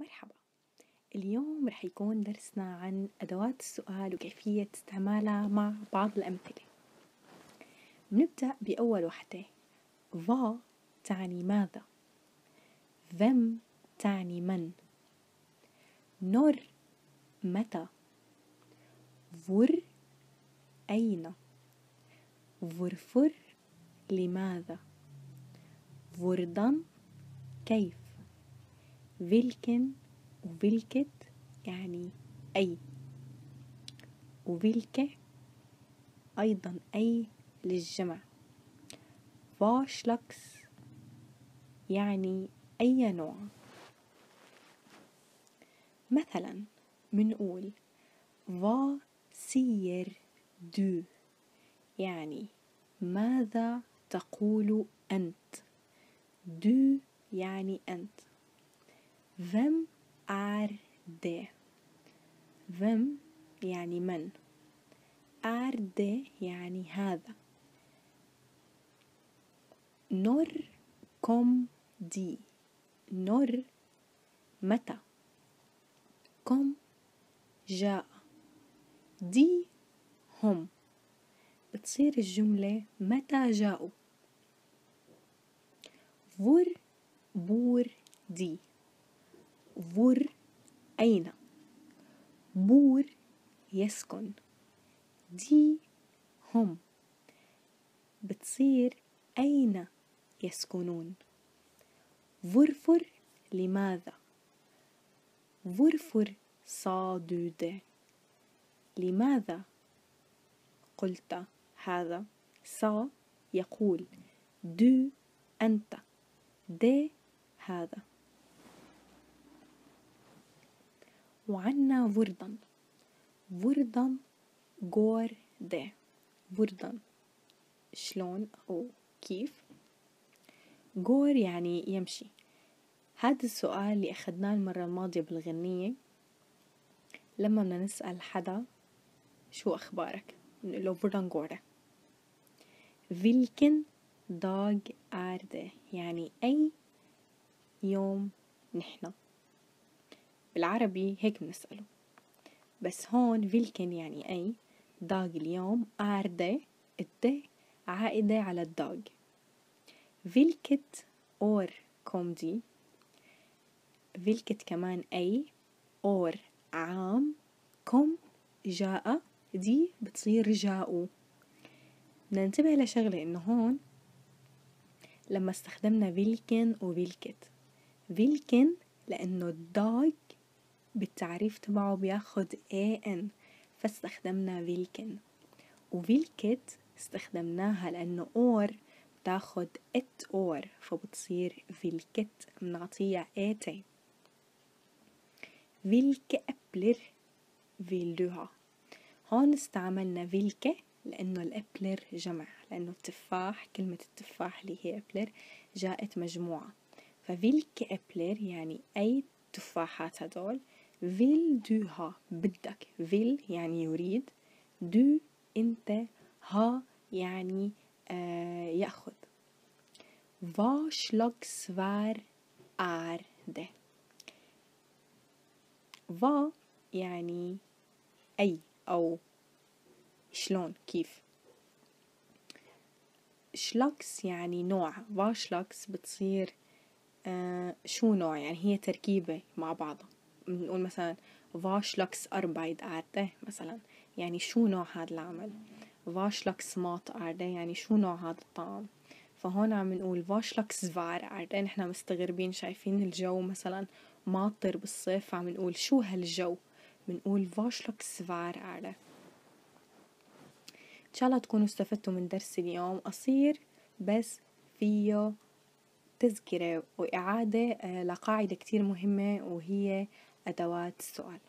مرحبا. اليوم رح يكون درسنا عن أدوات السؤال وكيفية استعمالها مع بعض الأمثلة. نبدأ بأول وحدة. va تعني ماذا؟ vem تعني من؟ نر متى؟ فر أين؟ فرفر لماذا؟ hvordan كيف؟ hvilken و hvilket يعني أي و hvilke أيضا أي للجمع. hva slags يعني أي نوع. مثلا منقول hva sier du يعني ماذا تقول أنت؟ دو يعني أنت. Vem är det? Vem يعني من. är det يعني هذا. نر كم دي. نر متى؟ كم جاء. de هم. بتصير الجملة متى جاءوا؟ Hvor bor de. Hvor أين؟ bor يسكن. de هم. بتصير أين يسكنون؟ Hvorfor لماذا؟ فورفر صادود. لماذا قلت هذا؟ صا يقول. دو أنت. دي هذا. وعنا فردن فردن går det فردن شلون أو كيف؟ جور يعني يمشي. هذا السؤال اللي أخدناه المرة الماضية بالغنية. لما بدنا نسأل حدا شو أخبارك؟ بنقول له فردن جورة vilken dag يعني أي يوم نحن. بالعربي هيك بنسأله. بس هون فيلكن يعني أي dag اليوم er det ال det عائدة على ال dag hvilket år kom de hvilket كمان أي år عام. kom جاء de بتصير جاءوا بدنا ننتبه لشغلة إنه هون لما استخدمنا hvilken و hvilket. hvilken لأنه ال dag بالتعريف تبعه بياخد en فاستخدمنا hvilken. و hvilket استخدمناها لأنه år بتاخد et år فبتصير hvilket بنعطيها ايتين hvilke epler vil du ha هون استعملنا hvilke لأنه ال epler جمع لأنه التفاح كلمة التفاح اللي هي epler جاءت مجموعة. ف hvilke epler يعني أي تفاحات هدول vil du ha بدك. vil يعني يريد. du انت ha يعني آه يأخذ. Hva slags vær er det? Hva يعني أي أو شلون كيف. slags يعني نوع. hva slags بتصير آه شو نوع؟ يعني هي تركيبة مع بعضها. بنقول مثلا hva slags arbeid er det مثلا يعني شو نوع هذا العمل؟ hva slags mat er det يعني شو نوع هذا الطعام؟ فهون عم نقول hva slags vær er det نحنا مستغربين شايفين الجو مثلا ماطر بالصيف فعم نقول شو هالجو؟ بنقول hva slags vær er det إن شاء الله تكونوا استفدتوا من درس اليوم. قصير بس فيه تذكرة وإعادة لقاعدة كتير مهمة وهي أدوات السؤال.